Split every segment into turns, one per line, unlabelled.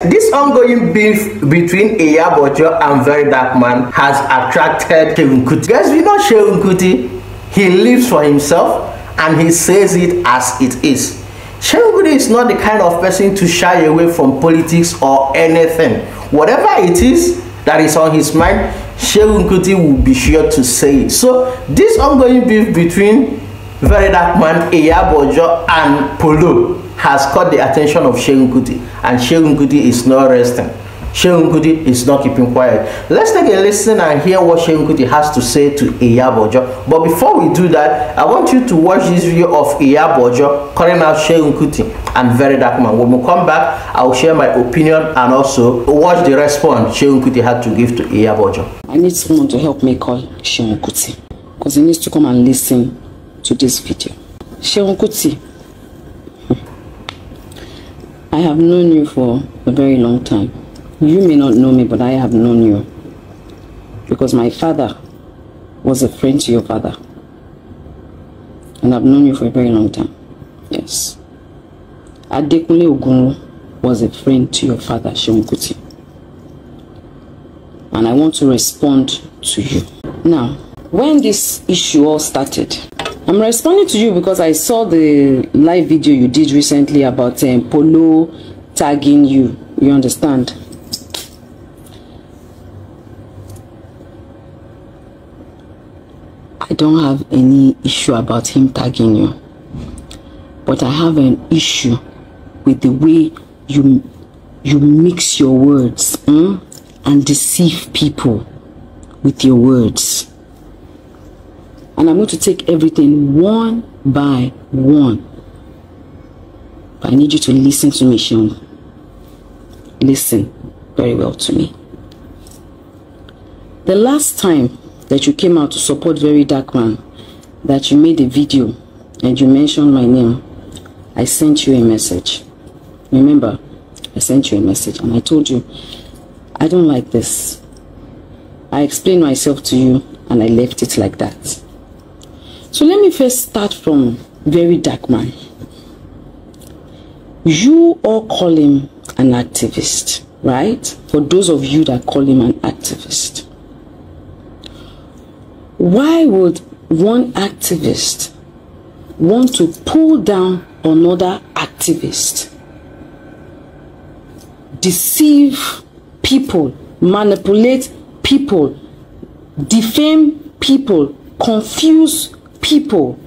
This ongoing beef between Iyabo Ojo and Very Dark Man has attracted Seun Kuti. Guys, we know Seun Kuti. He lives for himself and he says it as it is. Seun Kuti is not the kind of person to shy away from politics or anything. Whatever it is that is on his mind, Seun Kuti will be sure to say it. So this ongoing beef between Very Dark Man, and Paulo has caught the attention of Seun Kuti and Seun Kuti is not resting. Seun Kuti is not keeping quiet. Let's take a listen and hear what Seun Kuti has to say to Iyabojo. But before we do that, I want you to watch this video of Iyabojo calling out Seun Kuti and Very Dark Man. When we come back, I will share my opinion and also watch the response Seun Kuti had to give to Iyabojo.
I need someone to help me call Seun Kuti because he needs to come and listen to this video. Seun Kuti, I have known you for a very long time. You may not know me, but I have known you. Because my father was a friend to your father. And I've known you for a very long time. Yes. Adekunle Ogunro was a friend to your father, Seun Kuti. And I want to respond to you. Now, when this issue all started, I'm responding to you because I saw the live video you did recently about um, Paulo tagging you. You understand? I don't have any issue about him tagging you. But I have an issue with the way you you mix your words mm, and deceive people with your words. And I'm going to take everything one by one. But I need you to listen to me, Seun. Listen very well to me. The last time that you came out to support Very Dark Man, that you made a video and you mentioned my name, I sent you a message. Remember, I sent you a message and I told you, I don't like this. I explained myself to you and I left it like that. So let me first start from Very Dark Man. You all call him an activist, right? For those of you that call him an activist. Why would one activist want to pull down another activist? Deceive people, manipulate people, defame people, confuse people.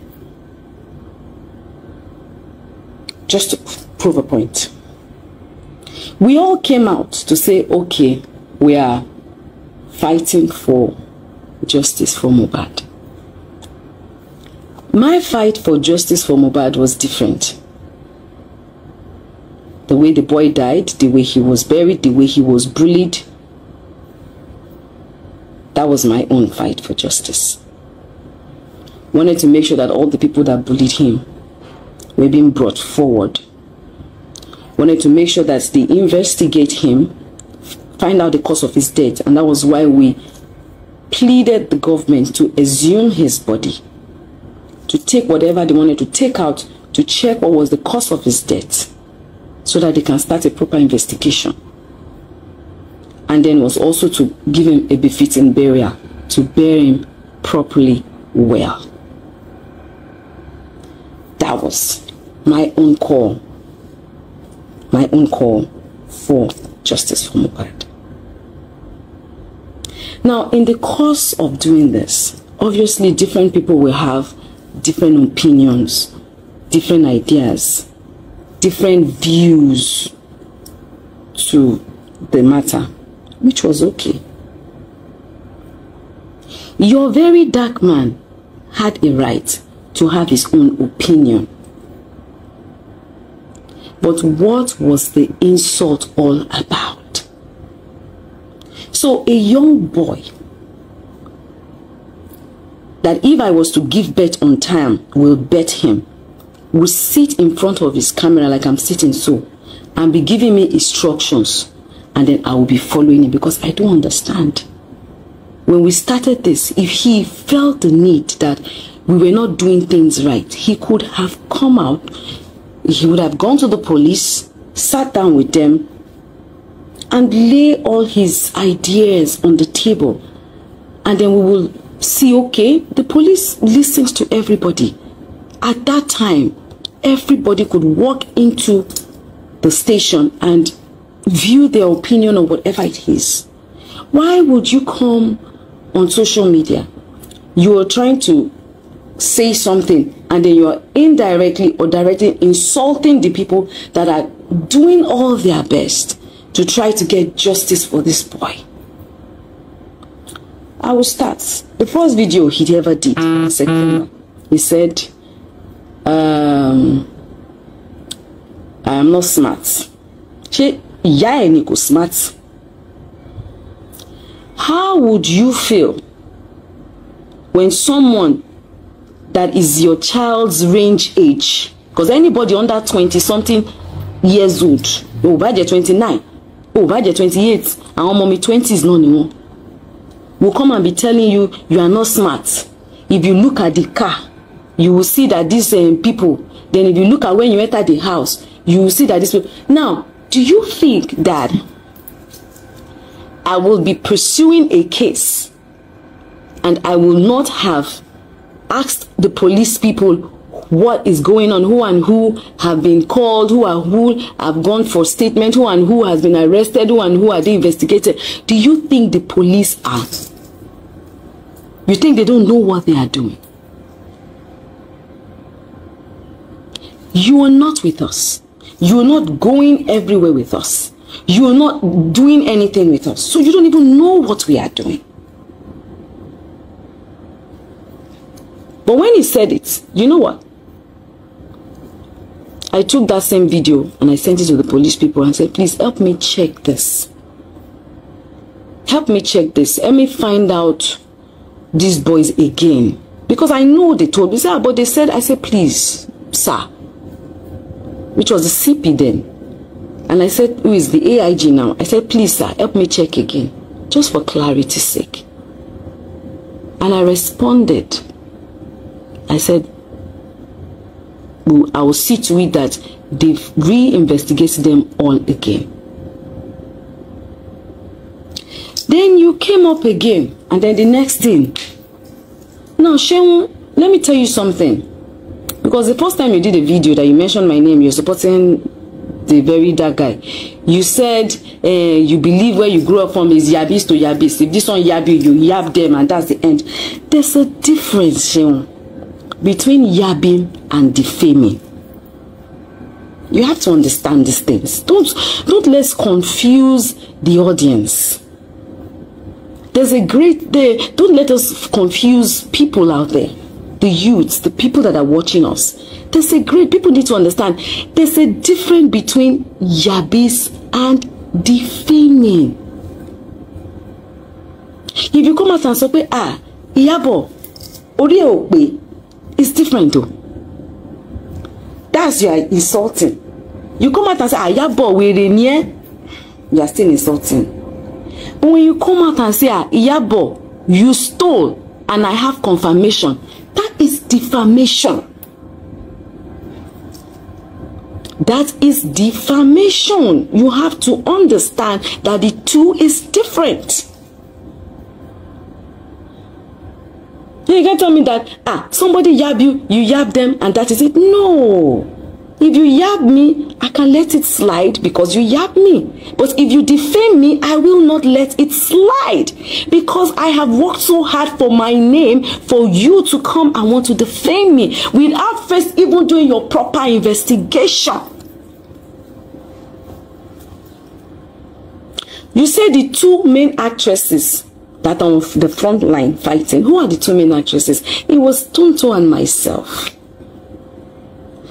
Just to prove a point. We all came out to say, okay, we are fighting for justice for Mohbad. My fight for justice for Mohbad was different. The way the boy died, the way he was buried, the way he was bullied. That was my own fight for justice. Wanted to make sure that all the people that bullied him were being brought forward. Wanted to make sure that they investigate him, find out the cause of his death, and that was why we pleaded the government to exhume his body, to take whatever they wanted to take out, to check what was the cause of his death, so that they can start a proper investigation. And then was also to give him a befitting burial, to bury him properly well. Was my own call, my own call for justice for Mohbad. Now, in the course of doing this, obviously different people will have different opinions, different ideas, different views to the matter, which was okay. Your very dark man had a right to have his own opinion. But what was the insult all about? So a young boy that if I was to give bet on time will bet him will sit in front of his camera like I'm sitting so and be giving me instructions and then I will be following him because I don't understand. When we started this, if he felt the need that we were not doing things right, he could have come out, he would have gone to the police, sat down with them, and lay all his ideas on the table. And then we will see, okay, the police listens to everybody. At that time, everybody could walk into the station and view their opinion on whatever it is. Why would you come on social media? You are trying to say something and then you're indirectly or directly insulting the people that are doing all their best to try to get justice for this boy. I will start. The first video he ever did, second, he said, um, I am not smart. Ẹ̀ kò smart? How would you feel when someone that is your child's range age. Because anybody under twenty something years old bá jẹ́ twenty nine jẹ́ twenty eight àwọn ọmọ mi twenties náà ni wọ́n. Will come and be telling you you are not smart. If you look at the car you will see that these um, people then if you look at when you enter the house you will see that these people now do you think that I will be pursuing a case and I will not have asked the police people what is going on, who and who have been called, who are who have gone for statement, who and who has been arrested, who and who are they investigated. Do you think the police are? You think they don't know what they are doing? You are not with us. You are not going everywhere with us. You are not doing anything with us. So you don't even know what we are doing. But when he said it, you know what? I took that same video and I sent it to the police people and said, please help me check this. Help me check this. Let me find out these boys again. Because I know they told me, sir, but they said, I said, please, sir. Which was the CP then. And I said, who is the AIG now? I said, please, sir, help me check again. Just for clarity's sake. And I responded I said, I will see to it that they re-investigate them all again. Then you came up again, and then the next thing. Now, Sheun, let me tell you something. Because the first time you did a video that you mentioned my name, you're supporting the very dark guy. You said uh, you believe where you grew up from is Yabis to Yabis. If this one Yabi, you yab them, and that's the end. There's a difference, Sheun between yabbing and defaming. You have to understand these things. Don't, don't let's confuse the audience. There's a great day. Don't let us confuse people out there. The youths, the people that are watching us. There's a great, people need to understand. There's a difference between yabis and defaming. If you come out and say, ah, Iyabo, orí it's different though. That's you are insulting. You come out and say àyàbọ̀ wèrè ni ẹ́. You are still insulting. But when you come out and say ah ìyàbọ̀ you stole and I have confirmation that is defamation. That is defamation. You have to understand that the two is different. You can't tell me that, ah, somebody yab you, you yab them, and that is it. No. If you yab me, I can let it slide because you yab me. But if you defame me, I will not let it slide because I have worked so hard for my name for you to come and want to defame me without first even doing your proper investigation. You say the two main actresses that on the front line fighting. Who are the two main actresses? It was Tonto and myself.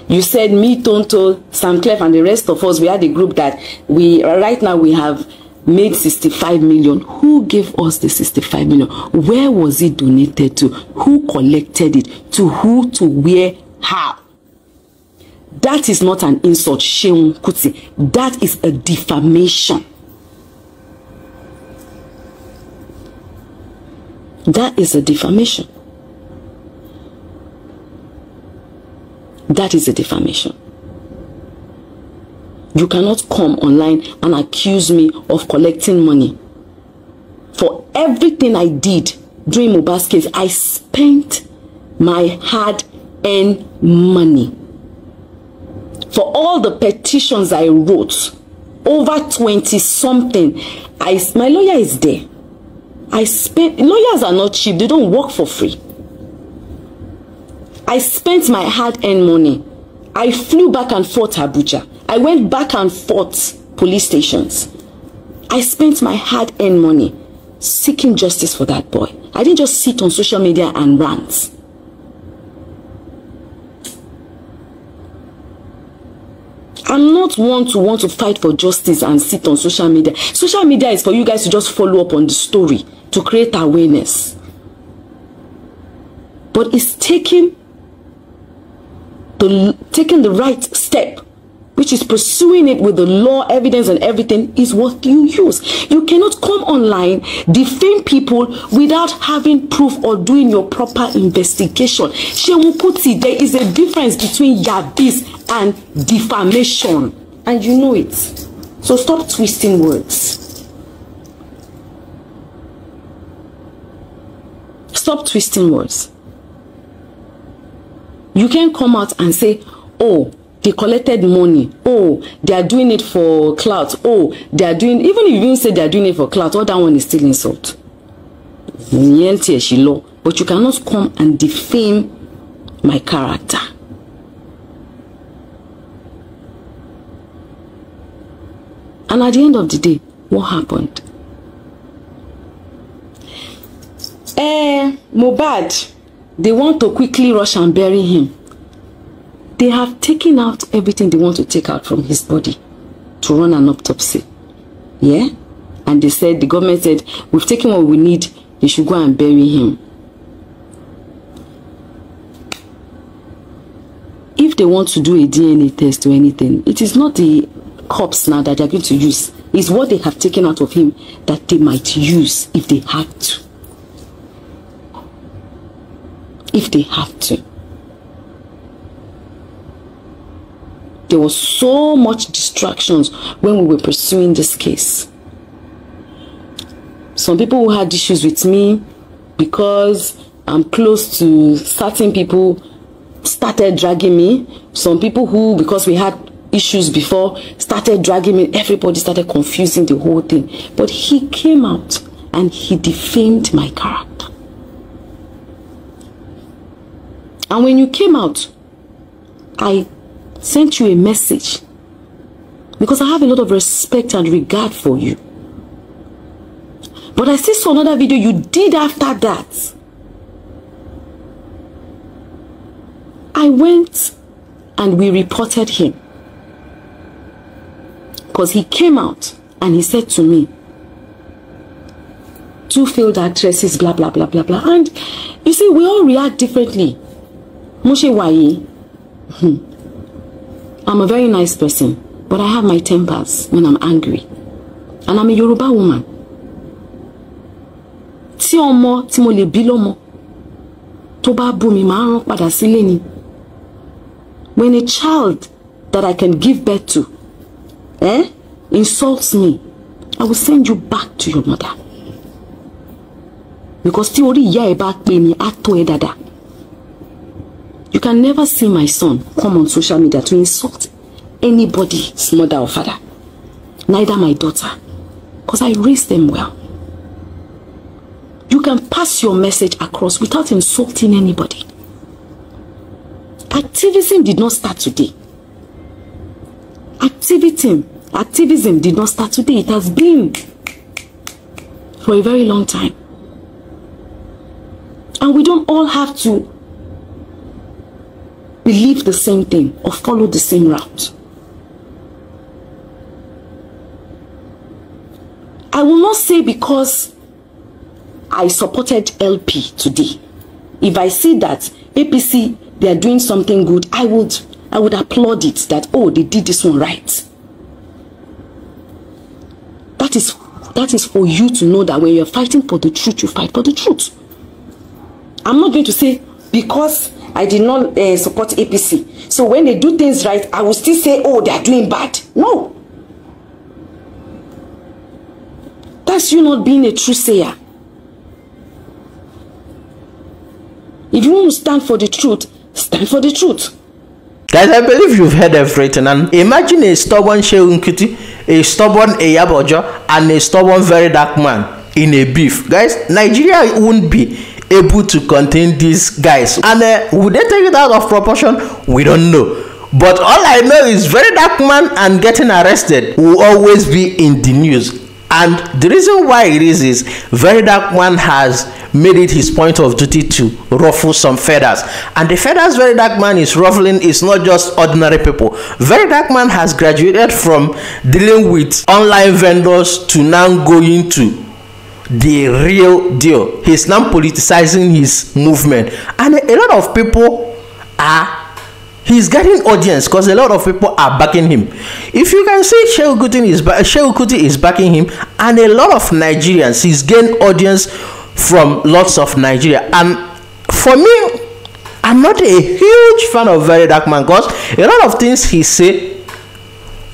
You said me, Tonto, Samklef, and the rest of us, we had a group that we, right now we have made 65 million. Who gave us the 65 million? Where was it donated to? Who collected it? To who? To where? How? That is not an insult, Seun Kuti. That is a defamation. That is a defamation. That is a defamation. you cannot come online and accuse me of collecting money. For everything I did during Mohbad's case, I spent my hard-earned money. For all the petitions I wrote, over 20 something, I, my lawyer is there. I spent, lawyers are not cheap, they don't work for free. I spent my hard-earned money. I flew back and forth Abuja. I went back and forth police stations. I spent my hard-earned money seeking justice for that boy. I didn't just sit on social media and rant. I'm not one to want to fight for justice and sit on social media. Social media is for you guys to just follow up on the story to create awareness. But it's taking the taking the right step which is pursuing it with the law, evidence, and everything, is what you use. You cannot come online, defame people without having proof or doing your proper investigation. Seun Kuti, there is a difference between yabis and defamation. And you know it. So stop twisting words. Stop twisting words. You can't come out and say, oh, they collected money. Oh they are doing it for clout. Oh they are doing even if you even say they are doing it for clout all that one is still insult. But you cannot come and defame my character. And at the end of the day what happened? Eh Mohbad they want to quickly rush and bury him They have taken out everything they want to take out from his body to run an autopsy. Yeah? And they said, the government said, we've taken what we need, they should go and bury him. If they want to do a DNA test or anything, it is not the corpse now that they're going to use. It's what they have taken out of him that they might use if they have to. If they have to. There was so much distractions when we were pursuing this case. Some people who had issues with me because I'm close to certain people started dragging me. Some people who, because we had issues before, started dragging me. Everybody started confusing the whole thing. But he came out and he defamed my character. And when you came out, I sent you a message because I have a lot of respect and regard for you. But I still saw another video you did after that. I went and we reported him. Because he came out and he said to me, two failed actresses, blah, blah, blah, blah, blah. And you see, we all react differently. Moshe Waye. I'm a very nice person, but I have my tempers when I'm angry. And I'm a Yoruba woman. Tí ọmọ tí mo lè bí lọ́mọ tó bá bú mi máa rán padà sílé ni. When a child that I can give birth to eh, insults me, I will send you back to your mother. Because tí orí ìyá ẹ bá pè ní á tó ẹ. You can never see my son come on social media to insult anybody's mother or father. Neither my daughter. Because I raised them well. You can pass your message across without insulting anybody. Activism did not start today. Activism, activism did not start today. It has been for a very long time. And we don't all have to believe the same thing or follow the same route. I will not say because I supported LP today. If I see that APC they are doing something good, I would I would applaud it that oh they did this one right. That is that is for you to know that when you're fighting for the truth, you fight for the truth. I'm not going to say because I did not uh, support APC. So when they do things right, I will still say, oh, they are doing bad. No. That's you not being a true sayer. If you want to stand for the truth, stand for the truth.
Guys, I believe you've heard everything. And imagine a stubborn Shehu a stubborn Eyabojo, and a stubborn, very dark man in a beef. Guys, Nigeria won't be able to contain these guys. And uh, would they take it out of proportion? We don't know. But all I know is very dark man and getting arrested will always be in the news. And the reason why it is is very dark man has made it his point of duty to ruffle some feathers. And the feathers very dark man is ruffling is not just ordinary people. Very dark man has graduated from dealing with online vendors to now going to the real deal. He's now politicizing his movement. And a lot of people are he's getting audience because a lot of people are backing him. If you can see Seun Kuti is Seun Kuti is backing him, and a lot of Nigerians he's gained audience from lots of Nigeria. And for me, I'm not a huge fan of Very Dark Man because a lot of things he say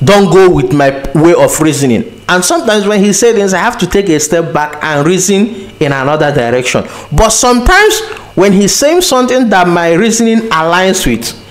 don't go with my way of reasoning. And sometimes when he say things, I have to take a step back and reason in another direction. But sometimes when he's saying something that my reasoning aligns with,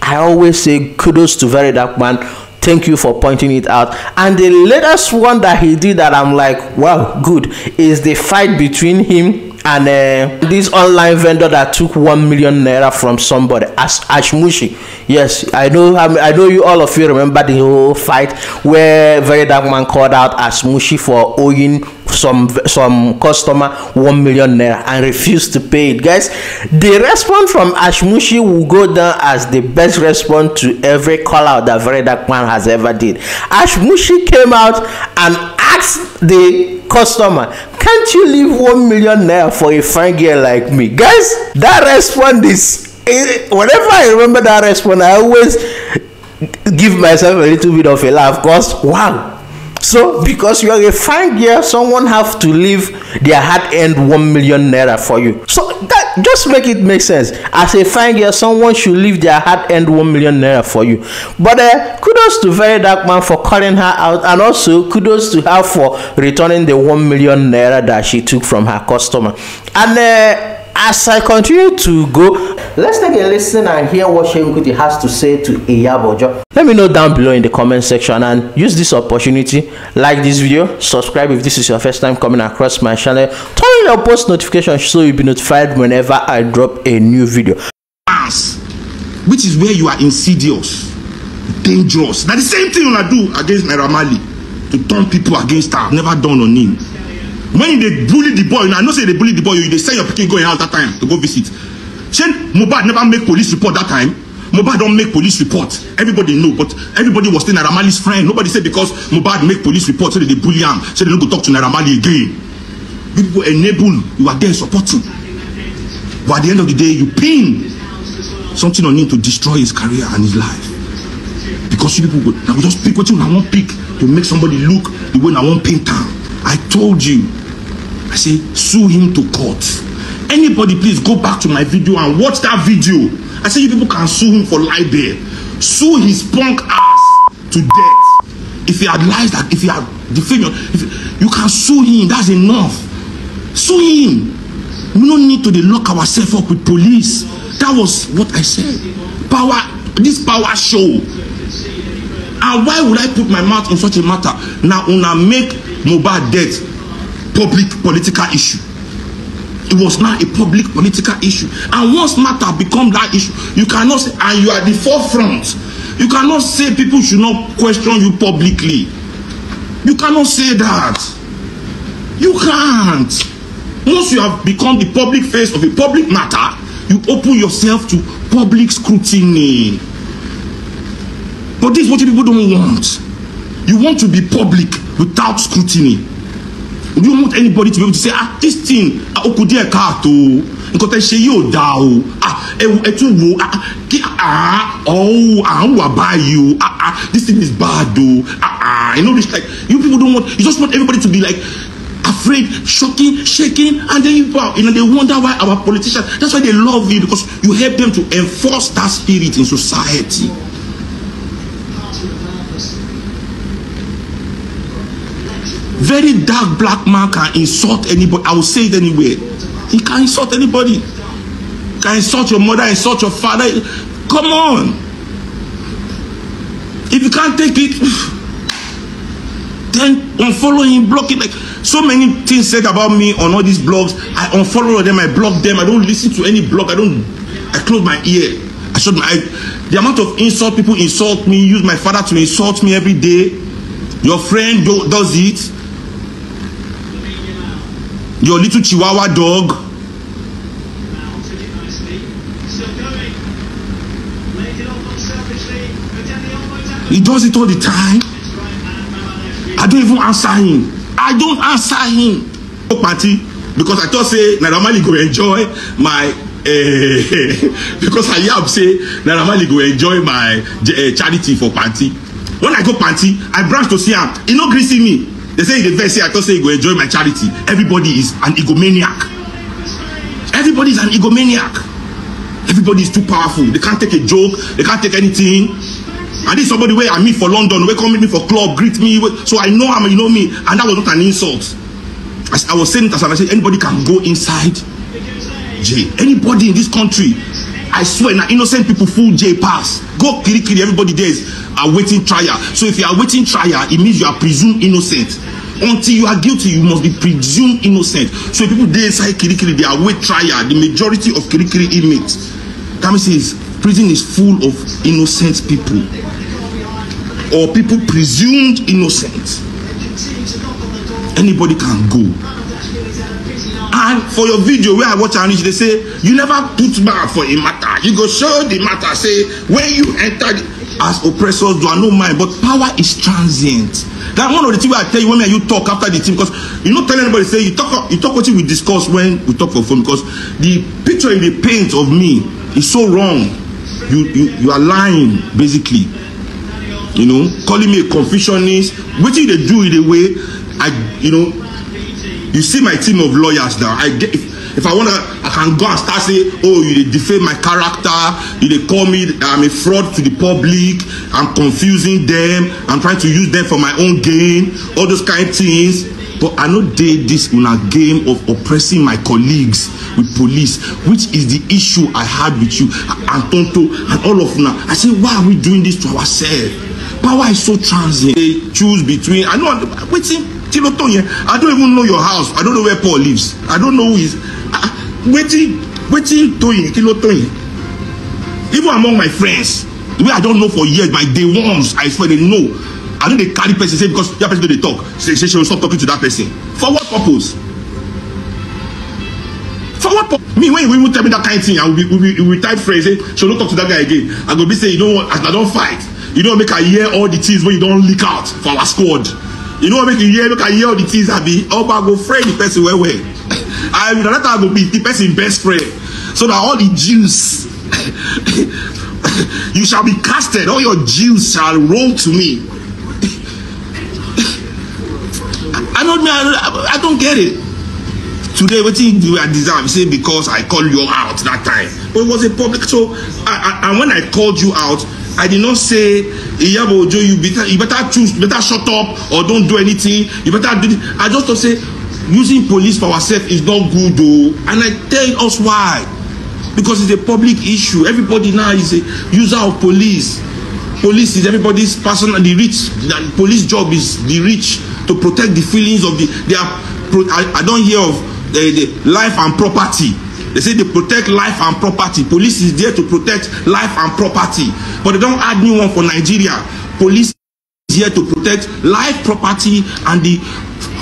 I always say kudos to Very Dark Man. Thank you for pointing it out. And the latest one that he did that I'm like, wow, good, is the fight between him and uh, this online vendor that took one million naira from somebody as ashmushi. Yes i know i know you all of you remember the whole fight where very dark man called out ashmushi for owing some some customer one million naira and refused to pay it. Guys the response from ashmushi will go down as the best response to every call out that very dark man has ever did. Ashmushi came out and asked the customer. Can't you leave one million naira for a fine girl like me? Guys that response is eh, whenever i remember that response i always give myself a little bit of a laugh because wow so because you are a fine girl someone have to leave their hard earned one million naira for you. So that just make it make sense. As a fine girl someone should leave their hard earned one million naira for you. But uh, kudos to very dark man for calling her out and also kudos to her for returning the one million naira that she took from her customer. And uh, as I continue to go, let's take a listen and hear what Shehu Kuti has to say to Iyabojo. Let me know down below in the comment section and use this opportunity, like this video, subscribe if this is your first time coming across my channel, turn on your post notification so you'll be notified whenever I drop a new video.
Which is where you are insidious, dangerous. Now the same thing you do against Naira Mali to turn people against her. Never done on him when they bully the boy i know say they bully the boy you dey send your pikin go im house that time to go visit. Shey mohbad never make police report that time? Mohbad don make police report. Everybody know but everybody was still naira marley's friend. Nobody say because mohbad make police report say they dey bully am say they no go talk to naira marley again. You people enable you are there supporting. But at the end of the day you pin. Something on him to destroy his career and his life. Because you people go na we just pick wetin una wan pick to make somebody look the way una wan paint am. I told you I say, sue him to court. Anybody, please go back to my video and watch that video. I say, you people can sue him for libel. Sue his punk ass to death. If he had lies that, if he had defamed, you can sue him, that's enough. Sue him. We don't need to lock ourselves up with police. That was what I said. Power, this power show. And why would I put my mouth in such a matter? Now, una make Mohbad death public political issue. It was now a public political issue. And once matter become that issue you cannot say and you are the forefront. You cannot say people should not question you publicly. You cannot say that. You can't. Once you have become the public face of a public matter you open yourself to public scrutiny. But this is what people don't want. You want to be public without scrutiny you don't want anybody to be able to say ah this thing ah ó kù díẹ̀ káàtó nǹkan tẹ́ ṣe yóò dáa o ah ẹ tún wo ah kí ah ọ̀hún à ń wà báyìí o ah ah this thing is bad o ah ah you know this like you people don't want you just want everybody to be like afraid, shocking, shaking, and then you, you know they wonder why our politicians. That's why they love you because you help them to enforce that spirit in society. Very dark black man can insult anybody. I will say it anywhere. He can insult anybody. Can insult your mother, insult your father. Come on. If you can't take it, then unfollow him, block it. Like so many things said about me on all these blogs. I unfollow them, I block them. I don't listen to any blog. I don't. I close my ear. I shut my. I, the amount of insult people insult me, use my father to insult me every day. Your friend do, does it. Your little Chihuahua dog. He does it all the time. I don't even answer him. I don't answer him. Party because I thought say Naira go enjoy my uh, because I hear say Naira go enjoy my uh, charity for party. When I go party, I branch to see am. He no gree see me. They say the first say I thought say he go enjoy my charity. Everybody is an egomaniac. Everybody is an egomaniac. Everybody is too powerful. They can't take a joke. They can't take anything and this somebody wey i meet for london wey come meet me for club greet me so i know am you know me and that was not an insult as i was saying it as i say anybody can go inside jail anybody in this country i swear na innocent people full jail pass. Go kirikiri everybody there is awaiting trial. So if you are waiting trial it means you are presumed innocent. Until you are guilty you must be presumed innocent. So people dey inside kirikiri dey await trial. The majority of kirikiri inmates that is prison is full of innocent people. Or people presumed innocent. Anybody can go and for your video wey i watch am reach dey say you never put mouth for a matter. You go show the matter say when you enter the as oppressors do i no mind but power is transient. That one of the things wey i tell you when me and you talk after the thing because you no tell anybody say you talk you talk wetin we discuss when we talk for phone because the picture you dey paint of me is so wrong. You you you are lying basically. You know calling me a confucianist wetin you dey do in a way i you know you see my team of lawyers now. I get if, if i wanna i can go and start say oh you dey defame my character. You dey call me i'm a fraud to the public. I'm confusing them. I'm trying to use them for my own gain. All those kind things. But i no dey this una game of oppressing my colleagues with police which is the issue i had with you and tonto and all of una. I say why are we doing this to ourselves? Power is so transient. They choose between i know wetin tiloto yẹn? I don't even know your house. I don't know where paul lives. I don't know who is. Ah wetin wetin toyin tiloto yẹn? Even among my friends wey i don know for years my day ones i swear they know. I no dey carry person say because that person no dey talk. Say she go stop talking to that person. For what purpose? For what purpose me when you even tell me that kind thing i will be will we will type phrase say she no talk to that guy again. I go be say you what? As i don fight. You know make i hear all the things wey you don leak out for our squad you know make you hear? Make i hear all the things abi oba go friend the person well well? I na i go be the person best friend. So that all the jews you shall be casted. All your jews shall roll to me. I don't i, I don't get it. Today wetin you i deserve say because i call you out that time. But it was a public so I, I, and when i called you out i did not say iyabo ojo you better you better choose better shut up or don't do anything. You better do this. I just to say using police for ourselves is not good o and i tell us why. Because it's a public issue. Everybody now is a user of police. Police is everybody's personal the rich the police job is the rich to protect the feelings of the they are i, I don hear of the, the life and property they say they protect life and property. Police is there to protect life and property. But they don add new one for nigeria. Police is here to protect life property and the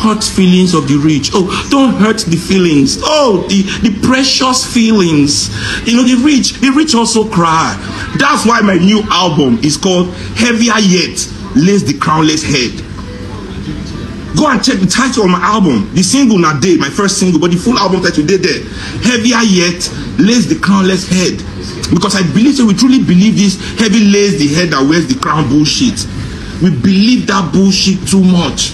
hurt feelings of the rich. Oh don't hurt the feelings. Oh the the precious feelings. You know the rich the rich also cry. That's why my new album is called heavier yet lays the crownless head go and check the title of my album. The single na dey my first single but the full album title dey there. Heavier yet lays the crownless head. Because i believe say we truly believe this heavy lays the head that wears the crown bullshit. We believe that bullshit too much.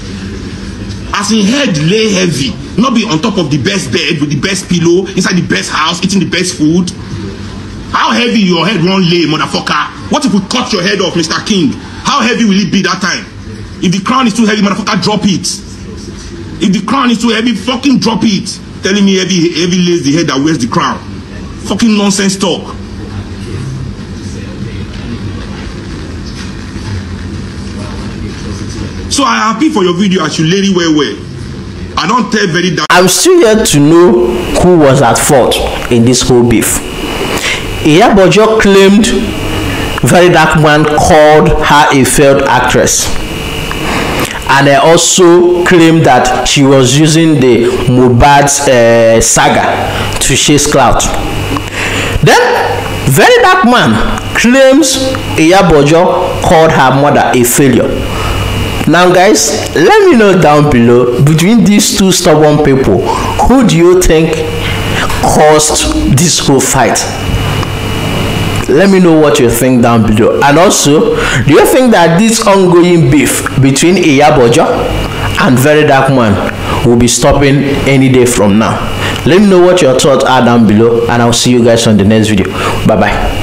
As im head lay heavy no be on top of the best bed with the best pillow inside the best house eating the best food. How heavy your head wan lay motherfucker? What if we cut your head off mr king? How heavy will it be that time if the crown is too heavy motherfucker drop it. If the crown is too heavy fucking drop it. Telling me heavy heavy lays the head that wears the crown. Fucking nonsense talk. So i happy for your video as you lady well well. I don't tell very dark.
i'm still yet to know who was at fault in this whole beef. Iyabo Ojo claimed very dark man called her a failed actress and I also claimed that she was using the Mohbad's uh, saga to chase clout. Then, very dark man claims Iyabojo called her mother a failure. Now, guys, let me know down below between these two stubborn people, who do you think caused this whole fight? Let me know what you think down below. And also do you think that this ongoing beef between iyabojo and very dark man will be stopping any day from now? Let me know what your thoughts are down below and i'll see you guys on the next video. Bye bye